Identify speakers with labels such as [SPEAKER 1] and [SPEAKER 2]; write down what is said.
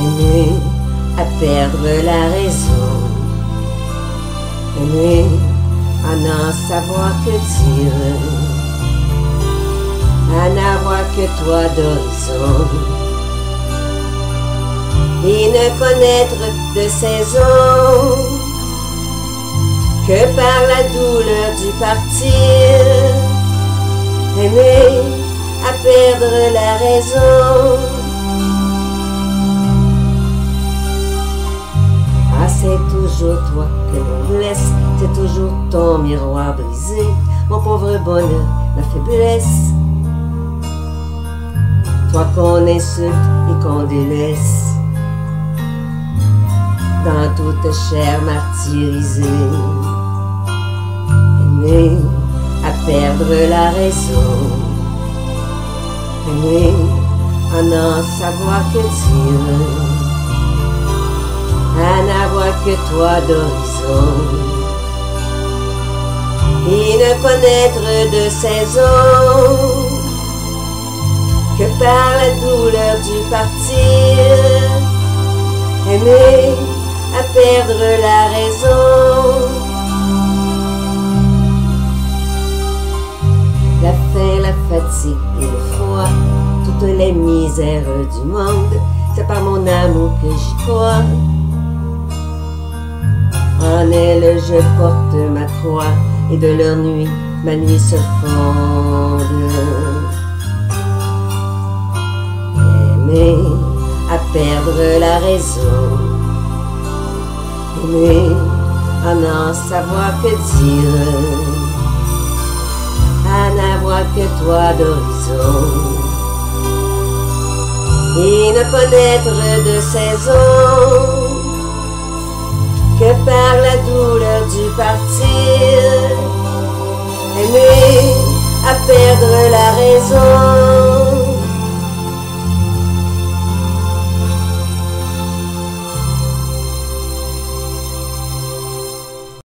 [SPEAKER 1] Aimer à perdre la raison, Aimer à n'en savoir que dire, à n'avoir que toi d'horizon, et ne connaître de saison que par la douleur du partir, aimer à perdre la raison. C'est toujours toi que l'on blesse, c'est toujours ton miroir brisé, mon pauvre bonheur, ma faiblesse. Toi qu'on insulte et qu'on délaisse, dans toute chair martyrisée. Aimer, à perdre la raison. Aimer, à n'en savoir que dire. À n'avoir que toi d'horizon. Et ne connaître de saison que par la douleur du partir. Aimer, à perdre la raison. La faim, la fatigue et le froid, toutes les misères du monde, c'est par mon amour que j'y crois. Je porte ma croix, et de leur nuit, ma nuit se fonde. Aimer, à perdre la raison. Aimer, à n'en savoir que dire à n'avoir que toi d'horizon et ne connaître de saison par la douleur du partir, aimer à perdre la raison.